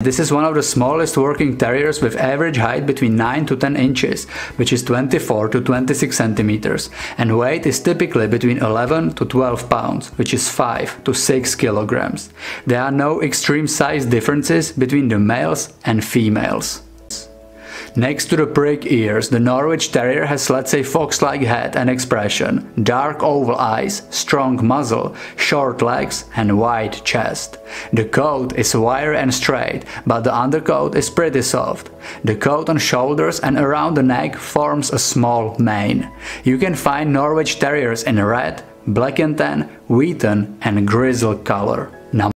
This is one of the smallest working terriers with average height between 9 to 10 inches, which is 24 to 26 centimeters, and weight is typically between 11 to 12 pounds, which is 5 to 6 kilograms. There are no extreme size differences between the males and females. Next to the prick ears, the Norwich Terrier has let's say fox-like head and expression, dark oval eyes, strong muzzle, short legs and wide chest. The coat is wire and straight, but the undercoat is pretty soft. The coat on shoulders and around the neck forms a small mane. You can find Norwich Terriers in red, black and tan, wheaten and grizzle color.